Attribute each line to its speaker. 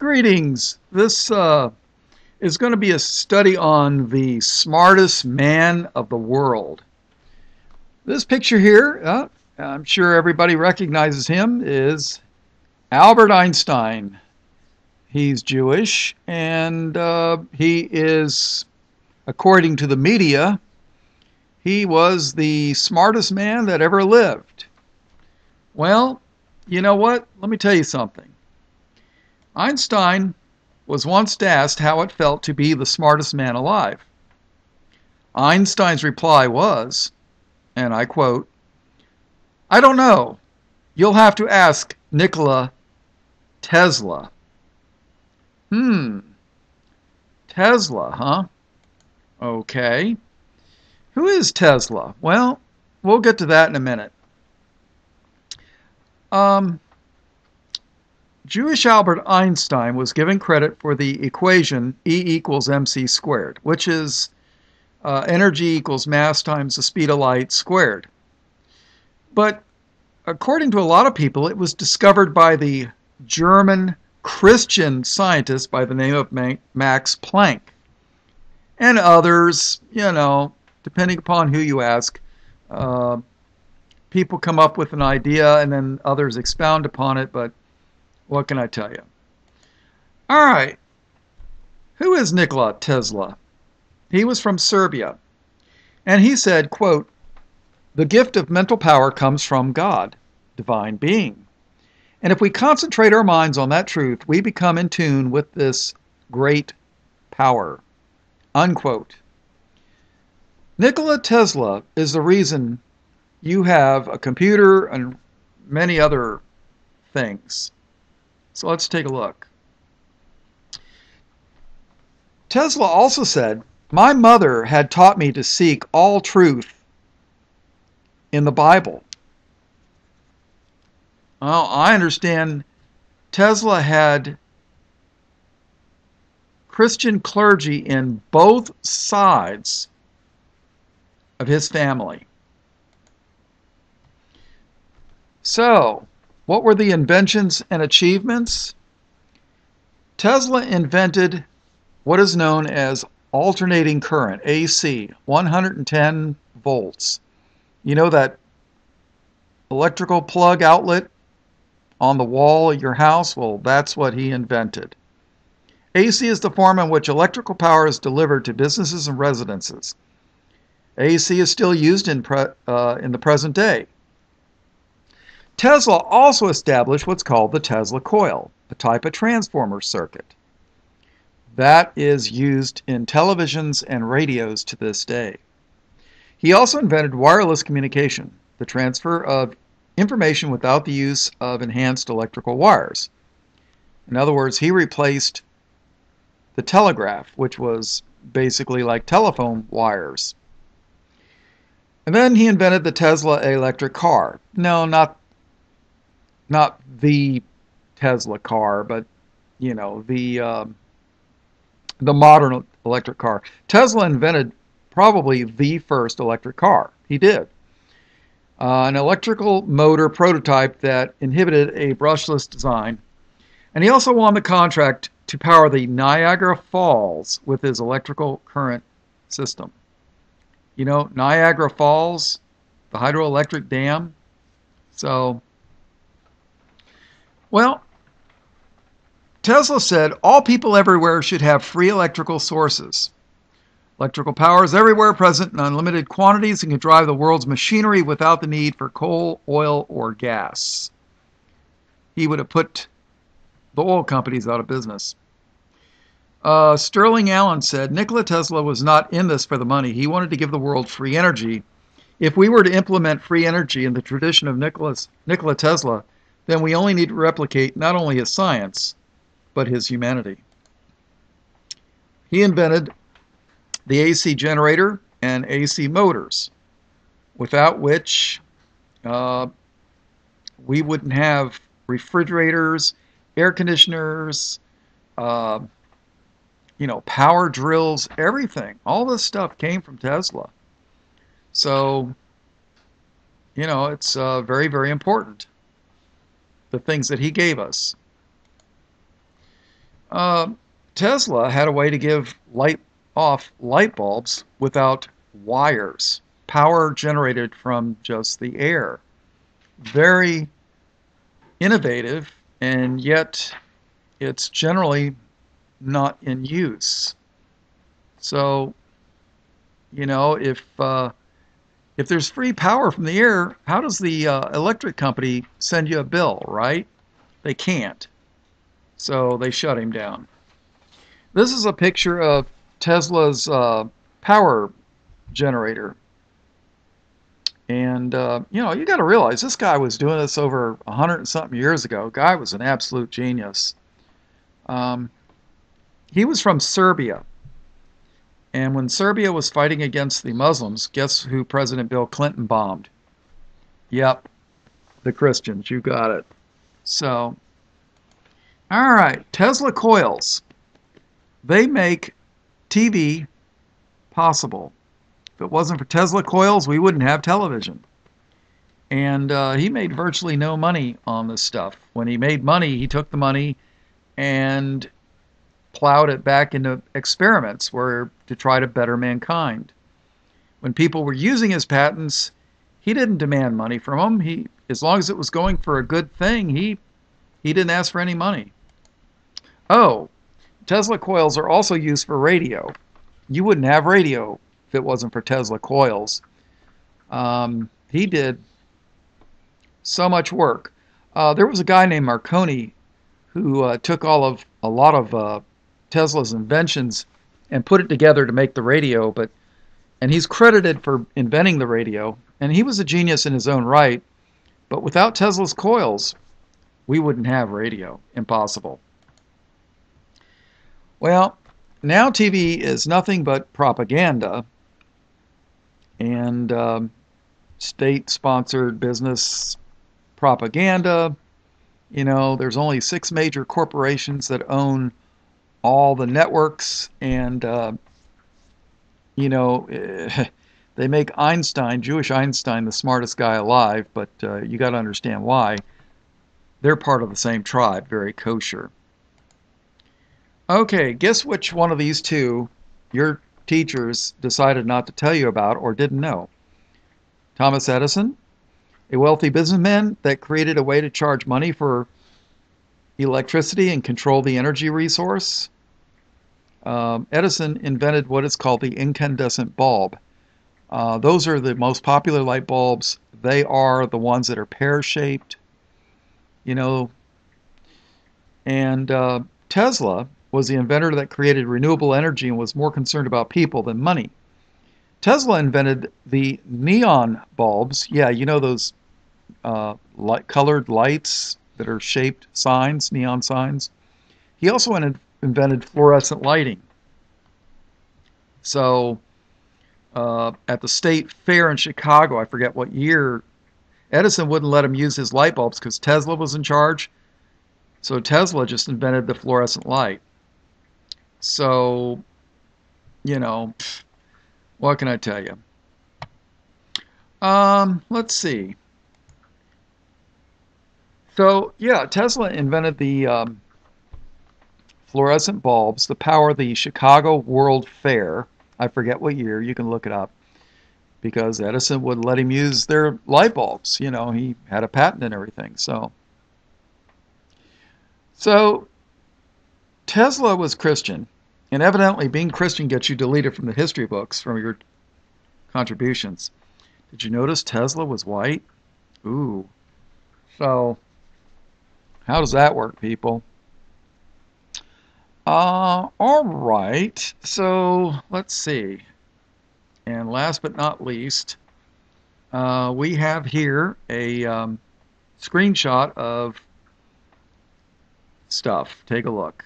Speaker 1: Greetings. This uh, is going to be a study on the smartest man of the world. This picture here, uh, I'm sure everybody recognizes him, is Albert Einstein. He's Jewish and uh, he is, according to the media, he was the smartest man that ever lived. Well, you know what? Let me tell you something. Einstein was once asked how it felt to be the smartest man alive. Einstein's reply was, and I quote, I don't know. You'll have to ask Nikola Tesla. Hmm. Tesla, huh? Okay. Who is Tesla? Well, we'll get to that in a minute. Um, Jewish Albert Einstein was given credit for the equation E equals mc squared, which is uh, energy equals mass times the speed of light squared. But according to a lot of people, it was discovered by the German Christian scientist by the name of Max Planck. And others, you know, depending upon who you ask, uh, people come up with an idea and then others expound upon it, but what can I tell you? All right. Who is Nikola Tesla? He was from Serbia. And he said, quote, The gift of mental power comes from God, divine being. And if we concentrate our minds on that truth, we become in tune with this great power. Unquote. Nikola Tesla is the reason you have a computer and many other things. So let's take a look. Tesla also said, My mother had taught me to seek all truth in the Bible. Well, I understand Tesla had Christian clergy in both sides of his family. So, what were the inventions and achievements? Tesla invented what is known as alternating current, AC, 110 volts. You know that electrical plug outlet on the wall of your house? Well, that's what he invented. AC is the form in which electrical power is delivered to businesses and residences. AC is still used in, pre, uh, in the present day. Tesla also established what's called the Tesla coil, a type of transformer circuit. That is used in televisions and radios to this day. He also invented wireless communication, the transfer of information without the use of enhanced electrical wires. In other words, he replaced the telegraph, which was basically like telephone wires. And then he invented the Tesla electric car. No, not not the Tesla car, but you know the uh, the modern electric car. Tesla invented probably the first electric car. He did. Uh, an electrical motor prototype that inhibited a brushless design. And he also won the contract to power the Niagara Falls with his electrical current system. You know, Niagara Falls, the hydroelectric dam. So well, Tesla said all people everywhere should have free electrical sources. Electrical power is everywhere present in unlimited quantities and can drive the world's machinery without the need for coal, oil, or gas. He would have put the oil companies out of business. Uh, Sterling Allan said Nikola Tesla was not in this for the money. He wanted to give the world free energy. If we were to implement free energy in the tradition of Nicholas, Nikola Tesla, then we only need to replicate not only his science, but his humanity. He invented the AC generator and AC motors, without which uh, we wouldn't have refrigerators, air conditioners, uh, you know, power drills, everything. All this stuff came from Tesla. So, you know, it's uh, very, very important the things that he gave us. Uh, Tesla had a way to give light off light bulbs without wires, power generated from just the air. Very innovative, and yet it's generally not in use. So, you know, if uh, if there's free power from the air, how does the uh, electric company send you a bill, right? They can't. So they shut him down. This is a picture of Tesla's uh, power generator. And, uh, you know, you got to realize this guy was doing this over a hundred and something years ago. Guy was an absolute genius. Um, he was from Serbia. And when Serbia was fighting against the Muslims, guess who President Bill Clinton bombed? Yep, the Christians. You got it. So, all right, Tesla coils. They make TV possible. If it wasn't for Tesla coils, we wouldn't have television. And uh, he made virtually no money on this stuff. When he made money, he took the money and plowed it back into experiments where to try to better mankind. When people were using his patents, he didn't demand money from them. He, as long as it was going for a good thing, he he didn't ask for any money. Oh, Tesla coils are also used for radio. You wouldn't have radio if it wasn't for Tesla coils. Um, he did so much work. Uh, there was a guy named Marconi who uh, took all of a lot of uh, Tesla's inventions and put it together to make the radio, but and he's credited for inventing the radio, and he was a genius in his own right. But without Tesla's coils, we wouldn't have radio. Impossible. Well, now TV is nothing but propaganda and um, state sponsored business propaganda. You know, there's only six major corporations that own all the networks and uh, you know they make Einstein, Jewish Einstein, the smartest guy alive, but uh, you got to understand why. They're part of the same tribe, very kosher. Okay, guess which one of these two your teachers decided not to tell you about or didn't know? Thomas Edison, a wealthy businessman that created a way to charge money for electricity and control the energy resource um, Edison invented what is called the incandescent bulb. Uh, those are the most popular light bulbs. They are the ones that are pear shaped, you know. And uh, Tesla was the inventor that created renewable energy and was more concerned about people than money. Tesla invented the neon bulbs. Yeah, you know those uh, light, colored lights that are shaped signs, neon signs. He also invented fluorescent lighting. So uh, at the state fair in Chicago, I forget what year, Edison wouldn't let him use his light bulbs because Tesla was in charge. So Tesla just invented the fluorescent light. So, you know, what can I tell you? Um, let's see. So, yeah, Tesla invented the um, fluorescent bulbs to power of the Chicago World Fair. I forget what year, you can look it up. Because Edison would let him use their light bulbs. You know, he had a patent and everything. So, so Tesla was Christian, and evidently being Christian gets you deleted from the history books from your contributions. Did you notice Tesla was white? Ooh. So, how does that work, people? Uh, all right. So let's see. And last but not least, uh, we have here a um, screenshot of stuff. Take a look.